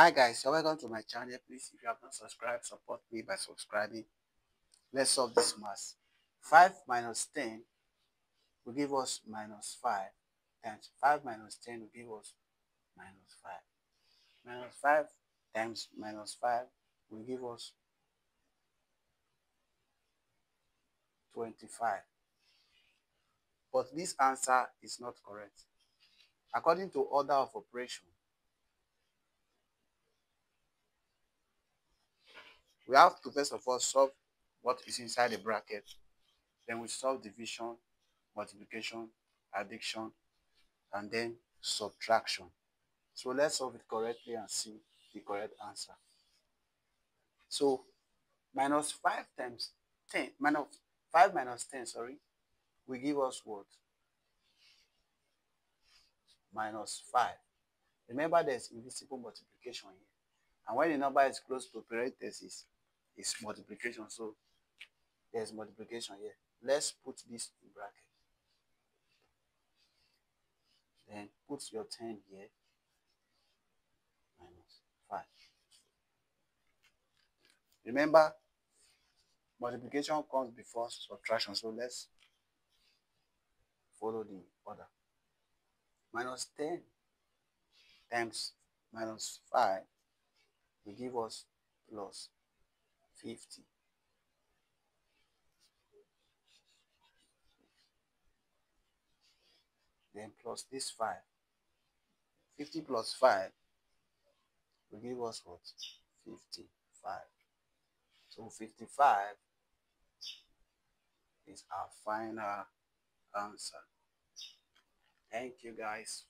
Hi guys, you're welcome to my channel. Please, if you have not subscribed, support me by subscribing. Let's solve this math. 5 minus 10 will give us minus 5 times 5 minus 10 will give us minus 5. Minus 5 times minus 5 will give us 25. But this answer is not correct. According to order of operation, we have to first of all solve what is inside the bracket. Then we solve division, multiplication, addition, and then subtraction. So let's solve it correctly and see the correct answer. So minus 5 times 10, minus 5 minus 10, sorry, will give us what? Minus 5. Remember there's invisible multiplication here. And when the number is close to parentheses, it's multiplication. So there's multiplication here. Let's put this in bracket. Then put your 10 here. Minus 5. Remember, multiplication comes before subtraction. So let's follow the order. Minus 10 times minus 5 will give us plus 50. Then plus this 5. 50 plus 5 will give us what? 55. So 55 is our final answer. Thank you guys